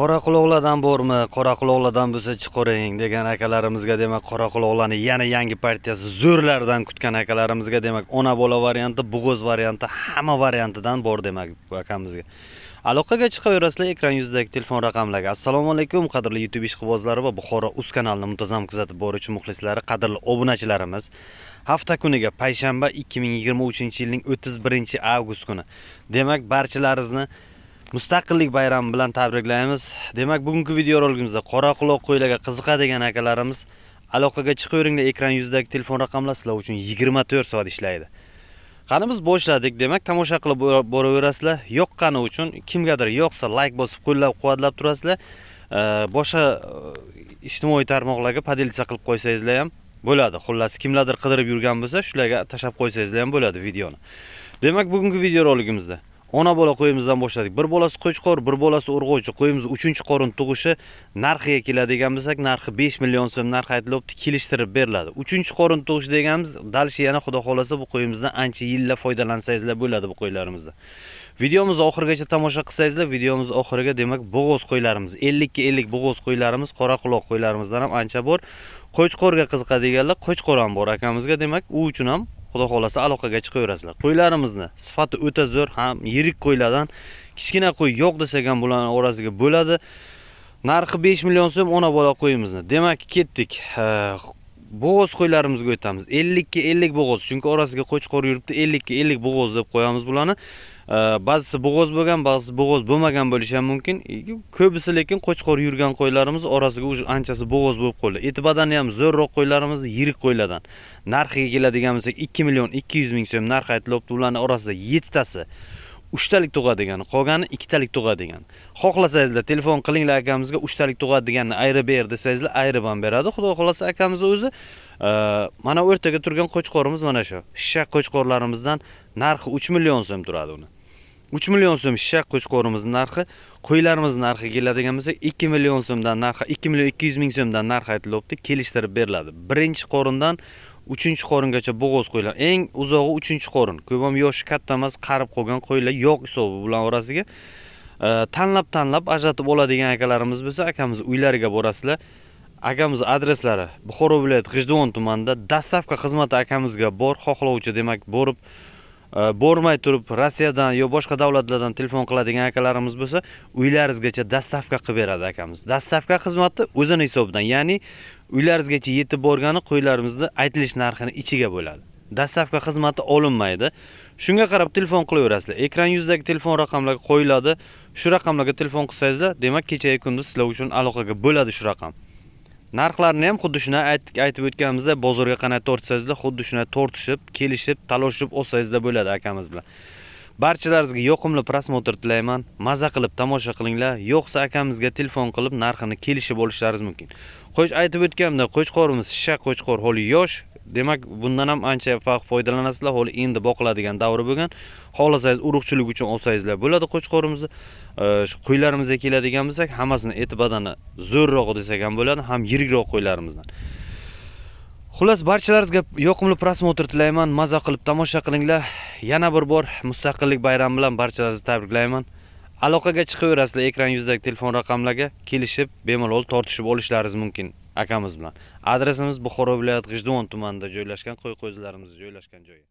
qoraquloqlardan bormi? Qoraquloqlardan bo'lsa chiqaring degan akalarimizga demak qoraquloqlarni yana yangi partiyasi zo'rlardan kutgan akalarimizga demak ona bola varianti bo'g'oz varianti hamma variantidan bor demak bu akamizga. Aloqaga chiqaverasizlar ekran yuzidagi telefon raqamlarga. Assalomu alaykum qadrli youtube ishqibozlari va buxoro uz kanalini muntazam kuzatib boruvchi muxlislari qadrli obunachilarimiz. Hafta kuniga payshanba 2023 yilning 31 avgust kuni. Demak barchalaringizni mustaqillik bayrami bilan tabriklaymiz. Demak bugungi videoroligimizda qoraquloq qo'ylarga qiziqadigan akalarimiz aloqaga chiqaveringlar ekran yuzidagi telefon raqamlar sizlar uchun 24 soat ishlaydi. Qani biz boshladik? Demak tomosha qilib boraverasizlar. Yoqqani uchun kimgadir yoqsa layk bosib qo'llab quvvatlab turasizlar. Boshqa e, ijtimoiy tarmoqlarga podelиться qilib qo'ysangizlar ham bo'ladi. Xullas kimlardir qidirib yurgan bo'lsa shularga tashlab qo'ysangizlar ham bo'ladi videoni. Demak bugungi videoroligimizda ona bola qo'yimizdan boshladik. Bir bolasi qo'chqor bir bolasi urg'uvchi qo'yimiz uchinchi qorin tug'ishi narxiga keladigan bo'lsak narxi besh million so'm narx aytilyapti kelishtirib beriladi. Uchinchi qorin tug'ish deganimiz дальше yana xudo xohlasa bu qo'yimizdan ancha yillar foydalansangizlar bo'ladi bu qo'ylarimizdan videomizni oxirigacha tomosha qilsangizlar videomiz oxiriga demak bo'g'oz qo'ylarimiz ellikka ellik bo'g'oz qo'ylarimiz qora quloq qo'ylarimizdan ham ancha bor. Qo'chqorga qiziqadiganlar qo'chqor ham bor akamizga demak u uchun ham xudo xohlasa aloqaga chiqaverasizlar. Qo'ylarimizni sifati o'ta zo'r ham yirik qo'ylardan. Kichkina qo'y yo'q desak ham bularni orasiga bo'ladi. Narxi 5 million so'm ona bola qo'yimizni. Demak ketdik. Bo'g'oz qo'ylarimizga o'tamiz. 50 ga 50 bo'g'oz chunki orasiga qo'chqor yuribdi 50 ga 50 bo'g'oz deb qo'yamiz bularni. Ba'zisi bo'g'oz bo'lgan ba'zisi bo'g'oz bo'lmagan bo'lishi ham mumkin. E, ko'bisi lekin qo'chqor yurgan qo'ylarimiz orasiga уже anchasi bo'g'oz bo'lib qoldi. Eti badani ham zo'rroq qo'ylarimiz yirik qo'ylardan. Narxiga keladigan bo'lsak 2 million 200 ming so'm narx aytilyapti ularni orasida yettitasi uchtalik tug'adigan qolgani ikkitalik tug'adigan xohlasangizlar telefon qilinglar akamizga uchtalik tug'adiganni ayirib ber desangizlar ayirib ham beradi. Xudo xohlasa akamiz o'zi e, mana o'rtaga turgan qo'chqorimiz mana shu. Shishak qo'chqorlarimizdan narxi uch million so'm turadi uni. Uch million so'm shishak qo'chqorimizni narxi qo'ylarimizni narxiga keladigan bo'lsak ikki million so'mdan narxi ikki million ikki yuz ming so'mdan narx aytilyapti kelishtirib beriladi. Birinchi qorindan uchinchi qoringacha bo'g'oz qo'ylar. Eng uzog'i uchinchi qorin. Ko'p ham yoshi katta emas qarib qolgan qo'ylar yo'q hisobi bilan orasiga. Tanlab tanlab ajratib oladigan akalarimiz bo'lsa akamiz uylariga borasizlar. Akamiz adreslari buxoro viloyati g'ijduvon tumanida. Dostavka xizmati akamizga bor xohlovchi demak borib e, bormay turib rossiyadan yo boshqa davlatlardan telefon qiladigan akalarimiz bo'lsa uylaringizgacha dostavka qilib beradi akamiz. Dostavka xizmati o'zini hisobidan ya'ni uylaringizgacha yetib borgani qo'ylarimizni aytilish narxini ichiga bo'ladi. Dostavka xizmati olinmaydi. Shunga qarab telefon qilaverasizlar ekran yuzidagi telefon raqamlarga qo'yiladi. Shu raqamlarga telefon qilsangizlar demak kechayu kunduz sizlar uchun aloqaga bo'ladi shu raqam. Narxlarini ham xuddi shunday aytib o'tganimizda bozorga qanday tortsangizlar xuddi shunday tortishib kelishib talashib olsangizlar bo'ladi akamiz bilan. Barchalaringizga yoqimli prosmotr tilayman. Maza qilib tomosha qilinglar. Yo'qsa akamizga telefon qilib narxini kelishib olishlaringiz mumkin. Qo'sh aytib o'tganimdek qo'chqorimiz shisha qo'chqor holi yosh. Demak bundan ham ancha foydalanasizlar. Hali endi boqiladigan davri bo'lgan. Xohlasangiz urug'chilik uchun olsangizlar bo'ladi qo'chqorimizni. Qo'ylarimizga keladigan bo'lsak hammasini eti badani zo'rroq desak ham bo'ladi ham yirikroq qo'ylarimizdan xullas barchalaringizga yoqimli prosmotr tilayman maza qilib tomosha qilinglar. Yana bir bor mustaqillik bayrami bilan barchalaringizni tabriklayman. Aloqaga chiqaverasizlar ekran yuzidagi telefon raqamlarga. Kelishib bemalol tortishib olishlaringiz mumkin akamiz bilan. Adresimiz buxoro viloyati g'ijduvon tumanida joylashgan. Qo'y qo'zilarimiz joylashgan joyi